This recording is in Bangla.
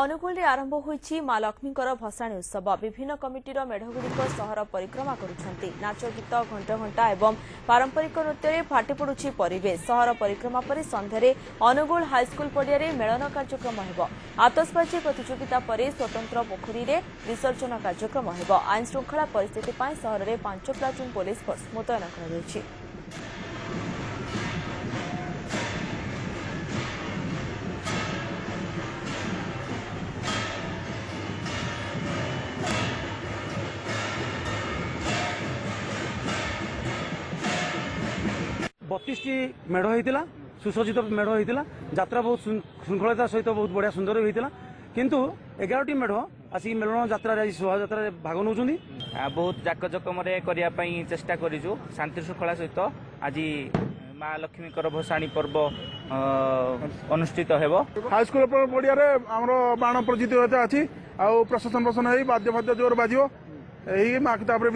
ଅନୁଗୁଳରେ ଆରମ୍ଭ ହୋଇଛି ମା ଲକ୍ଷ୍ମୀଙ୍କର ଭସାଣୀ ଉତ୍ସବ ବିଭିନ୍ନ କମିଟିର ମେଢ଼ଗୁଡ଼ିକ ସହର ପରିକ୍ରମା କରୁଛନ୍ତି ନାଚଗୀତ ଘଣ୍ଟ ଘଣ୍ଟା ଏବଂ ପାରମ୍ପରିକ ନୃତ୍ୟରେ ଫାଟି ପଡୁଛି ପରିବେଶ ସହର ପରିକ୍ରମା ପରେ ସନ୍ଧ୍ୟାରେ ଅନୁଗୁଳ ହାଇସ୍କୁଲ ପଡ଼ିଆରେ ମେଳନ କାର୍ଯ୍ୟକ୍ରମ ହେବ ଆତସବାଜୀ ପ୍ରତିଯୋଗିତା ପରେ ସ୍ୱତନ୍ତ୍ର ପୋଖରୀରେ ବିସର୍ଜନ କାର୍ଯ୍ୟକ୍ରମ ହେବ ଆଇନ ଶୃଙ୍ଖଳା ପରିସ୍ଥିତି ପାଇଁ ସହରରେ ପାଞ୍ଚ ପ୍ଲାଟୁନ୍ ପୁଲିସ୍ ଫୋର୍ସ ମୁତୟନ କରାଯାଇଛି বতিশটি মেঢ় হয়েছিল সুসজ্জিত মেঢ় হয়েছিল যাত্রা বহুত শৃঙ্খলতার সহিত বহুত বড়িয়া সুন্দর হয়েছিল কিন্তু এগারোটি মেঢ় আসিকি মেলন যাত্রার আজ শোভাযাত্রার ভাগ নেছেন বহুত জাকজকমরে করা চেষ্টা করিছু শান্তি শৃঙ্খলা সহিত আজ মা লক্ষ্মীঙ্কর ভসাণী পর্ব অনুষ্ঠিত হব হাইস্কুল পড়িয়ার আমার বাণ প্রজিত আছে আ প্রশাসন প্রশাসন হয়ে বাদ্য ফাদ্য জোর বাজিব এই তাপরে